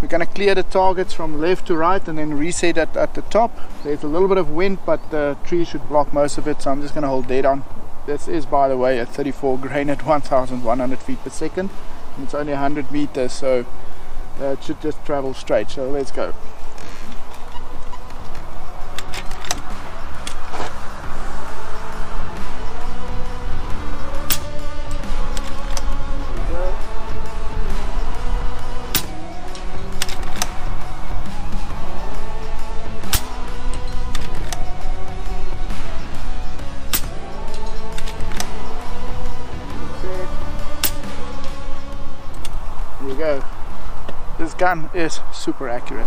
we're going to clear the targets from left to right and then reset it at the top. There's a little bit of wind but the tree should block most of it so I'm just going to hold dead on. This is by the way a 34 grain at 1100 feet per second it's only 100 meters so it should just travel straight. So let's go There you go. This gun is super accurate.